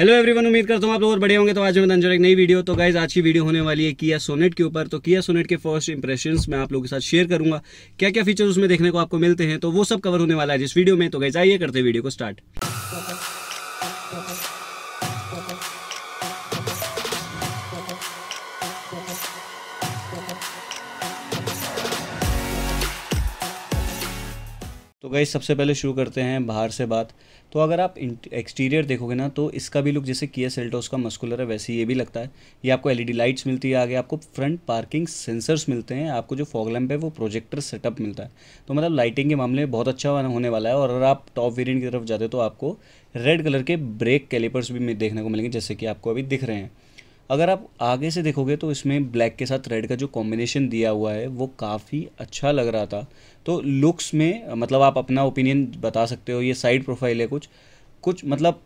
Hello everyone उम्मीद करता हूँ आप लोग और बड़े होंगे। तो आज मैं अंजर एक नई वीडियो। तो गाइज़ आज की वीडियो होने वाली है किया सोनेट के ऊपर। तो किया सोनेट के फ़र्स्ट इंप्रेशन मैं आप लोगों के साथ शेयर करूँगा। क्या क्या फीचर्स उसमें देखने को आपको मिलते हैं तो वो सब कवर होने वाला है जिस वीडियो में। तो गाइज़ आइए करते वीडियो को स्टार्ट तो गई सबसे पहले शुरू करते हैं बाहर से बात। तो अगर आप एक्सटीरियर देखोगे ना तो इसका भी लुक जैसे किया सेल्टोस का मस्कुलर है, वैसे ये भी लगता है। ये आपको एलईडी लाइट्स मिलती है, आगे आपको फ्रंट पार्किंग सेंसर्स मिलते हैं, आपको जो फॉग लैम्प है, वो प्रोजेक्टर सेटअप मिलता है। तो मतलब लाइटिंग के मामले में बहुत अच्छा होने वाला है, और अगर आप टॉप वेरियंट की तरफ़ जाते हो तो आपको रेड कलर के ब्रेक कैलिपर्स भी देखने को मिलेंगे, जैसे कि आपको अभी दिख रहे हैं। अगर आप आगे से देखोगे तो इसमें ब्लैक के साथ रेड का जो कॉम्बिनेशन दिया हुआ है, वो काफ़ी अच्छा लग रहा था। तो लुक्स में मतलब आप अपना ओपिनियन बता सकते हो, ये साइड प्रोफ़ाइल है कुछ। कुछ मतलब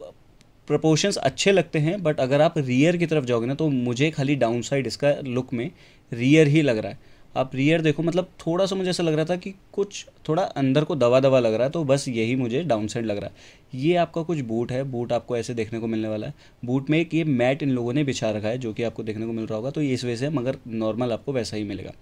प्रपोर्शंस अच्छे लगते हैं बट अगर आप रियर की तरफ़ जाओगे ना तो मुझे खाली डाउन साइड इसका लुक में रियर ही लग रहा है। आप रियर देखो मतलब थोड़ा सा मुझे ऐसा लग रहा था कि कुछ थोड़ा अंदर को दवा दवा लग रहा है तो बस यही मुझे डाउन साइड लग रहा है। ये आपका कुछ बूट है बूट आपको ऐसे देखने को मिलने वाला है। बूट में एक ये मैट इन लोगों ने बिछा रखा है, जो कि आपको देखने को मिल रहा होगा तो ये इस वजह से मगर नॉर्मल आपको वैसा ही मिलेगा।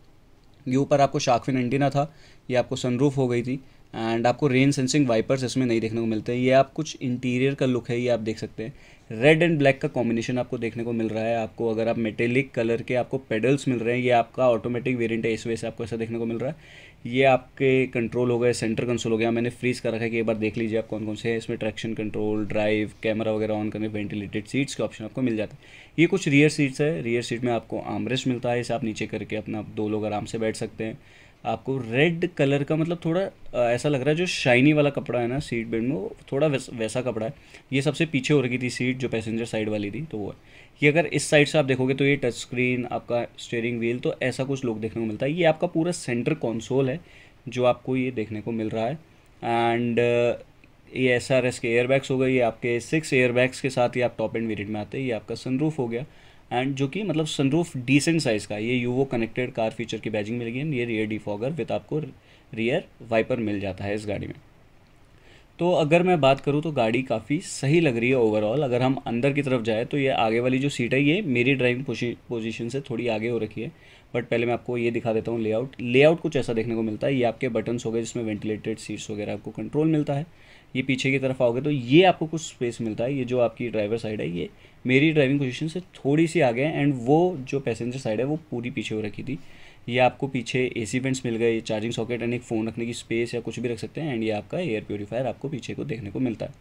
ये ऊपर आपको शार्कफिन एंटीना था, ये आपको सनरूफ हो गई थी। एंड आपको रेन सेंसिंग वाइपर्स इसमें नहीं देखने को मिलते। हैं ये आप कुछ इंटीरियर का लुक है, ये आप देख सकते हैं। रेड एंड ब्लैक का कॉम्बिनेशन आपको देखने को मिल रहा है आपको। अगर आप मेटेलिक कलर के आपको पेडल्स मिल रहे हैं, ये आपका ऑटोमेटिक वेरिएंट है, इस वजह से आपको ऐसा देखने को मिल रहा है। ये आपके कंट्रोल हो गए सेंटर कंसोल हो गया। मैंने फ्रीज कर रखा है कि एक बार देख लीजिए आप कौन कौन से हैं। इसमें ट्रैक्शन कंट्रोल ड्राइव कैमरा वगैरह ऑन करने वेंटिलेटेड सीट्स के ऑप्शन आपको मिल जाता है। ये कुछ रियर सीट्स है। रियर सीट में आपको आमरेस्ट मिलता है। इसे आप नीचे करके अपना दो लोग आराम से बैठ सकते हैं। आपको रेड कलर का मतलब थोड़ा ऐसा लग रहा है जो शाइनी वाला कपड़ा है ना सीट बेल्ट में वो थोड़ा वैस, वैसा कपड़ा है। ये सबसे पीछे हो रखी थी सीट जो पैसेंजर साइड वाली थी तो वो है। ये अगर इस साइड से आप देखोगे तो ये टच स्क्रीन आपका स्टेयरिंग व्हील तो ऐसा कुछ लुक देखने को मिलता है। ये आपका पूरा सेंटर कॉन्सोल है जो आपको ये देखने को मिल रहा है। एंड ये एस आर एस के एयरबैग्स हो गए ये आपके सिक्स एयरबैग्स के साथ ही आप टॉप एंड वेरियंट में आते हैं ये आपका सनरूफ हो गया। एंड जो कि मतलब सनरूफ डिसेंट साइज़ का ये यूवो कनेक्टेड कार फीचर की बैजिंग मिलेगी एंड ये रियर डिफॉगर विद आपको रियर वाइपर मिल जाता है इस गाड़ी में। तो अगर मैं बात करूँ तो गाड़ी काफ़ी सही लग रही है ओवरऑल अगर हम अंदर की तरफ़ जाए तो ये आगे वाली जो सीट है, ये मेरी ड्राइविंग पोजीशन से थोड़ी आगे हो रखी है। बट पहले मैं आपको ये दिखा देता हूँ लेआउट लेआउट कुछ ऐसा देखने को मिलता है। ये आपके बटन्स हो गए जिसमें वेंटिलेटेड सीट्स वगैरह आपको कंट्रोल मिलता है। ये पीछे की तरफ़ आओगे तो ये आपको कुछ स्पेस मिलता है, ये जो आपकी ड्राइवर साइड है, ये मेरी ड्राइविंग पोजीशन से थोड़ी सी आगे है एंड वो जो पैसेंजर साइड है वो पूरी पीछे हो रखी थी। ये आपको पीछे ए सी वेंट्स मिल गए चार्जिंग सॉकेट एंड एक फ़ोन रखने की स्पेस या कुछ भी रख सकते हैं एंड ये आपका एयर प्योरीफायर आपको पीछे को देखने को मिलता है।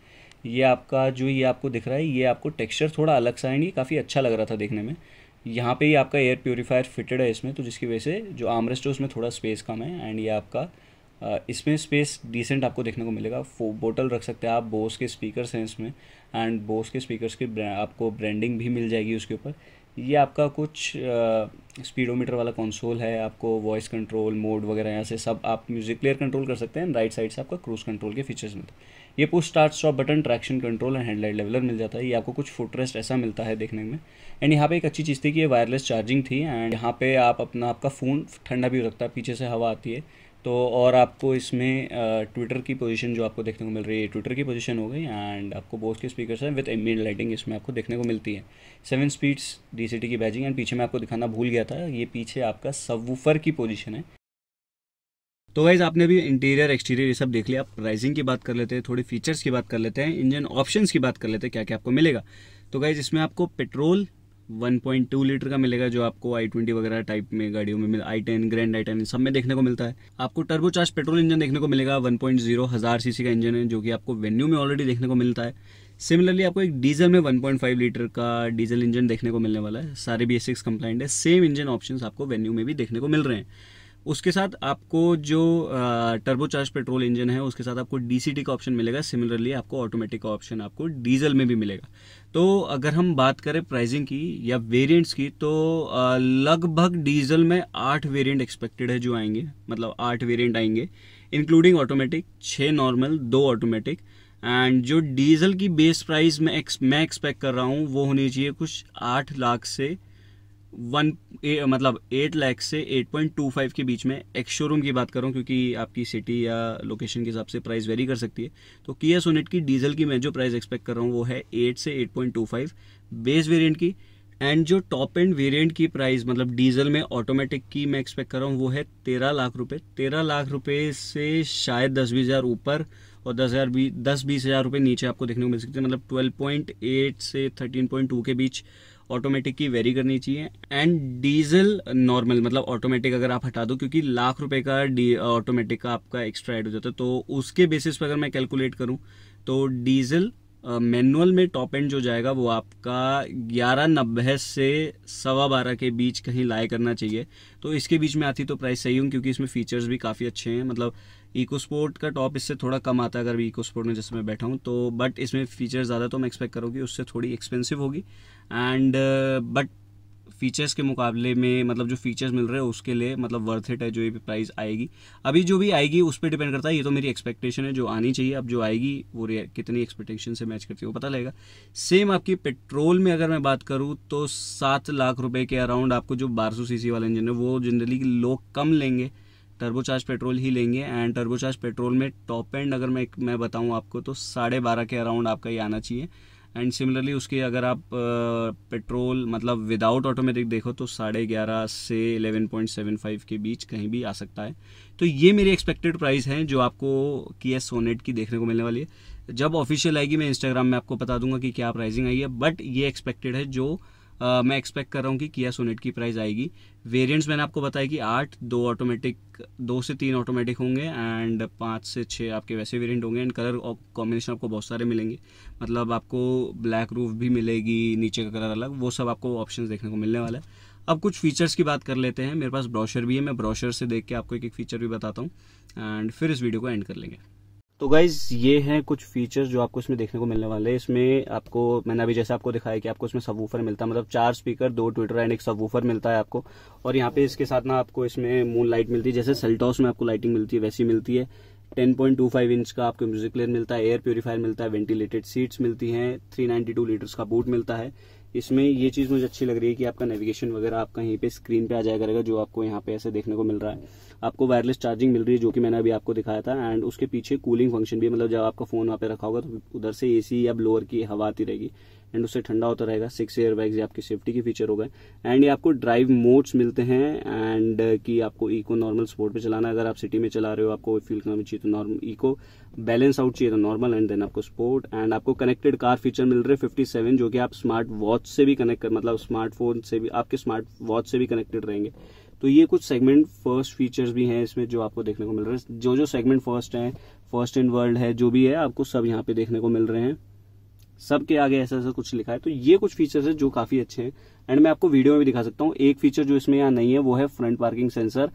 ये आपका जो ये आपको दिख रहा है, ये आपको टेक्सचर थोड़ा अलग सा एंड ये काफ़ी अच्छा लग रहा था देखने में। यहाँ पे ही आपका एयर प्योरीफायर फिटेड है इसमें तो जिसकी वजह से जो आमरेस्ट है उसमें थोड़ा स्पेस कम है एंड ये आपका इसमें स्पेस डिसेंट आपको देखने को मिलेगा। बोटल रख सकते हैं आप बोस के स्पीकर्स हैं इसमें। एंड बोस के स्पीकर्स की आपको ब्रांडिंग भी मिल जाएगी उसके ऊपर। ये आपका कुछ स्पीडोमीटर वाला कंसोल है, आपको वॉइस कंट्रोल मोड वगैरह यहाँ से सब आप म्यूज़िक प्लेयर कंट्रोल कर सकते हैं। राइट साइड से आपका क्रूज़ कंट्रोल के फीचर्स मिलते हैं। ये push start stop button traction control and headlight leveller मिल जाता है। ये आपको कुछ फुटरेस्ट ऐसा मिलता है देखने में। एंड यहाँ पे एक अच्छी चीज़ थी कि ये वायरलेस चार्जिंग थी। एंड यहाँ पे आप अपना, आपका फ़ोन ठंडा भी रखता है। पीछे से हवा आती है। तो और आपको इसमें ट्विटर की पोजीशन जो आपको देखने को मिल रही है ट्विटर की पोजीशन हो गई एंड आपको बोस के स्पीकर हैं विद एम्बियंट लाइटिंग इसमें आपको देखने को मिलती है। सेवन स्पीड्स डीसीटी की बैजिंग एंड पीछे मैं आपको दिखाना भूल गया था, ये पीछे आपका सबवूफर की पोजीशन है। तो वाइज आपने भी इंटीरियर एक्सटीरियर ये सब देख लिया, आप प्राइसिंग की बात कर लेते हैं, थोड़ी फीचर्स की बात कर लेते हैं इंजन ऑप्शंस की बात कर लेते हैं क्या क्या आपको मिलेगा। तो गाइज़ इसमें आपको पेट्रोल 1.2 लीटर का मिलेगा जो आपको आई ट्वेंटी वगैरह टाइप में गाड़ियों में मिल i ten grand i ten सब में देखने को मिलता है। आपको टर्बोचार्ज पेट्रोल इंजन देखने को मिलेगा 1.0 हज़ार सीसी का इंजन है, जो कि आपको वेन्यू में ऑलरेडी देखने को मिलता है। सिमिलरली आपको एक डीजल में 1.5 लीटर का डीजल इंजन देखने को मिलने वाला है। सारे बी एस कंप्लाइंट है। सेम इंजन ऑप्शन आपको वेन्यू में भी देखने को मिल रहे हैं। उसके साथ आपको जो टर्बोचार्ज पेट्रोल इंजन है, उसके साथ आपको डीसीटी का ऑप्शन मिलेगा। सिमिलरली आपको ऑटोमेटिक का ऑप्शन आपको डीजल में भी मिलेगा। तो अगर हम बात करें प्राइसिंग की या वेरिएंट्स की तो लगभग डीजल में आठ वेरिएंट एक्सपेक्टेड है जो आएँगे। मतलब आठ वेरिएंट आएँगे इंक्लूडिंग ऑटोमेटिक छः नॉर्मल दो ऑटोमेटिक एंड जो डीजल की बेस प्राइस मैं एक्स मैं एक्सपेक्ट कर रहा हूँ, वो होनी चाहिए कुछ आठ लाख से वन ए, मतलब एट लैख से एट पॉइंट टू फाइव के बीच में एक्स शोरूम की बात करूँ क्योंकि आपकी सिटी या लोकेशन के हिसाब से प्राइस वेरी कर सकती है। तो किया सोनेट की डीजल की मैं जो प्राइस एक्सपेक्ट कर रहा हूँ वो है एट से eight point two five base variant की। एंड जो टॉप एंड वेरिएंट की प्राइस मतलब डीजल में ऑटोमेटिक की मैं एक्सपेक्ट कर रहा हूँ वो है तेरह लाख रुपये तेरह लाख रुपये से शायद दस बीस हज़ार ऊपर और दस हज़ार बीस दस बीस हज़ार रुपये नीचे आपको देखने को मिल सकते हैं। मतलब ट्वेल्व पॉइंट एट से थर्टीन पॉइंट टू के बीच ऑटोमेटिक की वेरी करनी चाहिए। एंड डीजल नॉर्मल मतलब ऑटोमेटिक अगर आप हटा दो क्योंकि लाख रुपए का ऑटोमेटिक का आपका एक्स्ट्रा ऐड हो जाता है। तो उसके बेसिस पर अगर मैं कैलकुलेट करूँ तो डीजल मैनुअल uh, में टॉप एंड जो जाएगा वो आपका ग्यारह नब्बे से सवा बारह के बीच कहीं लाए करना चाहिए। तो इसके बीच में आती तो प्राइस सही हूँ क्योंकि इसमें फीचर्स भी काफ़ी अच्छे हैं। मतलब इको स्पोर्ट का टॉप इससे थोड़ा कम आता है अगर इको स्पोर्ट में जैसे मैं बैठा हूँ तो बट इसमें फीचर्स ज़्यादा तो मैं एक्सपेक्ट करूँगी, उससे थोड़ी एक्सपेंसिव होगी। एंड बट फीचर्स के मुकाबले में मतलब जो फीचर्स मिल रहे हैं, उसके लिए मतलब वर्थ इट है जो ये प्राइस आएगी। अभी जो भी आएगी, उस पर डिपेंड करता है, ये तो मेरी एक्सपेक्टेशन है, जो आनी चाहिए। अब जो आएगी, वो कितनी एक्सपेक्टेशन से मैच करती है, वो पता लगेगा। सेम आपकी पेट्रोल में अगर मैं बात करूँ तो सात लाख रुपये के अराउंड आपको जो बारह सौ वाला इंजन है, वो जनरली लोग कम लेंगे। टर्बोचार्ज पेट्रोल ही लेंगे एंड टर्बोचार्ज पेट्रोल में टॉप एंड अगर मैं मैं बताऊँ आपको तो साढ़े बारह के अराउंड आपका ये आना चाहिए। एंड सिमिलरली उसके अगर आप पेट्रोल मतलब विदाउट ऑटोमेटिक देखो तो साढ़े ग्यारह से एलेवन पॉइंट सेवन फाइव के बीच कहीं भी आ सकता है। तो ये मेरी एक्सपेक्टेड प्राइस है जो आपको की एस सोनेट की देखने को मिलने वाली है। जब ऑफिशियल आएगी मैं इंस्टाग्राम में आपको बता दूँगा कि क्या प्राइसिंग आई है बट ये एक्सपेक्टेड है जो मैं एक्सपेक्ट कर रहा हूँ कि किया सोनेट की प्राइस आएगी। वेरिएंट्स मैंने आपको बताया कि आठ, दो ऑटोमेटिक दो से तीन ऑटोमेटिक होंगे एंड पाँच से छः आपके वैसे वेरिएंट होंगे एंड कलर कॉम्बिनेशन आपको बहुत सारे मिलेंगे। मतलब आपको ब्लैक रूफ भी मिलेगी, नीचे का कलर अलग, वो सब आपको ऑप्शन देखने को मिलने वाला है। अब कुछ फीचर्स की बात कर लेते हैं। मेरे पास ब्रॉशर भी है, मैं ब्रॉशर से देख के आपको एक एक फीचर भी बताता हूँ एंड फिर इस वीडियो को एंड कर लेंगे। तो गाइज़ ये हैं कुछ फीचर्स जो आपको इसमें देखने को मिलने वाले हैं। इसमें आपको, मैंने अभी जैसे आपको दिखाया कि आपको इसमें सबवूफर मिलता है। मतलब चार स्पीकर दो ट्विटर एंड एक सबवूफर मिलता है आपको। और यहाँ पे इसके साथ ना आपको इसमें मून लाइट मिलती है। जैसे सेल्टॉस में आपको लाइटिंग मिलती है, वैसी मिलती है। 10.25 इंच का आपको म्यूज़िक प्लेयर मिलता है। एयर प्योरीफायर मिलता है। वेंटिलेटेड सीट्स मिलती हैं। 392 लीटर्स का बूट मिलता है। इसमें ये चीज़ मुझे अच्छी लग रही है कि आपका नेविगेशन वगैरह आपका यहीं पे स्क्रीन पे आ जाया करेगा, जो आपको यहाँ पे ऐसे देखने को मिल रहा है। आपको वायरलेस चार्जिंग मिल रही है, जो कि मैंने अभी आपको दिखाया था एंड उसके पीछे कूलिंग फ़ंक्शन भी मतलब जब आपका फ़ोन वहाँ पे रखा होगा तो उधर से एसी या ब्लोअर की हवा आती रहेगी। एंड उससे ठंडा होता रहेगा। सिक्स एयर बैग्स ये आपकी सेफ्टी की फीचर हो गए। एंड ये आपको ड्राइव मोड्स मिलते हैं एंड कि आपको इको नॉर्मल स्पोर्ट पे चलाना है। अगर आप सिटी में चला रहे हो, आपको फील करना चाहिए तो नॉर्मल इको बैलेंस आउट चाहिए तो नॉर्मल एंड देन आपको स्पोर्ट एंड आपको कनेक्टेड कार फीचर मिल रहे फिफ्टी सेवन जो कि आप स्मार्ट वॉच से भी कनेक्ट कर मतलब स्मार्टफ़ोन से भी, आपके स्मार्ट वॉच से भी कनेक्टेड रहेंगे। तो ये कुछ सेगमेंट फ़र्स्ट फीचर्स भी हैं इसमें जो आपको देखने को मिल रहे हैं। जो जो सेगमेंट फ़र्स्ट है फ़र्स्ट इन वर्ल्ड है, जो भी है, आपको सब यहाँ पे देखने को मिल रहे हैं। सबके आगे ऐसा ऐसा कुछ लिखा है तो ये कुछ फीचर्स है जो काफ़ी अच्छे हैं। एंड मैं आपको वीडियो में भी दिखा सकता हूँ। एक फीचर जो इसमें यहाँ नहीं है, वो है front parking sensor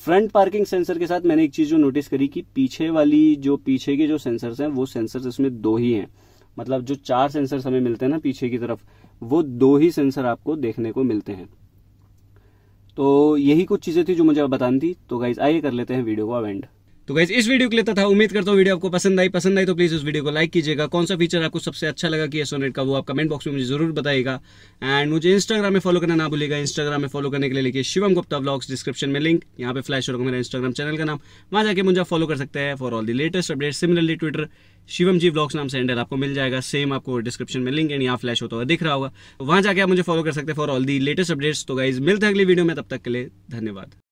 front parking sensor के साथ मैंने एक चीज़ जो नोटिस करी कि पीछे वाली जो, पीछे के जो सेंसर्स हैं, वो सेंसर्स इसमें दो ही हैं। मतलब जो चार सेंसर हमें मिलते हैं ना पीछे की तरफ़, वो दो ही सेंसर आपको देखने को मिलते हैं। तो यही कुछ चीज़ें थी जो मुझे बतानी थी। तो गाइज़ आइए कर लेते हैं वीडियो को एंड तो गाइज़ इस वीडियो के लिए था उम्मीद करता हूँ वीडियो आपको पसंद आई। पसंद आई तो प्लीज़ उस वीडियो को लाइक कीजिएगा। कौन सा फीचर आपको सबसे अच्छा लगा कि सोनेट का, वो आप कमेंट बॉक्स में मुझे ज़रूर बताएगा। एंड मुझे इंस्टाग्राम में फॉलो करना ना भूलेगा इंस्टाग्राम में फॉलो करने के लिए लिखिए शिवम गुप्ता ब्लॉग्स डिस्क्रिप्शन में लिंक यहाँ पे फ्लैश होगा मेरा इंस्टाग्राम चैनल का नाम। वहाँ जाके मुझे फॉलो कर सकते हैं। For all the latest update similarly Twitter Shivam ji blogs नाम से एंडर आपको मिल जाएगा। सेम आपको डिस्क्रिप्शन में लिंक एंड यहाँ फ्लैश होता हुआ दिख रहा होगा। वहाँ जाके आप मुझे फॉलो कर सकते हैं for all the latest updates तो गाइज़ मिलते हैं अगली वीडियो में। तब तक के लिए धन्यवाद।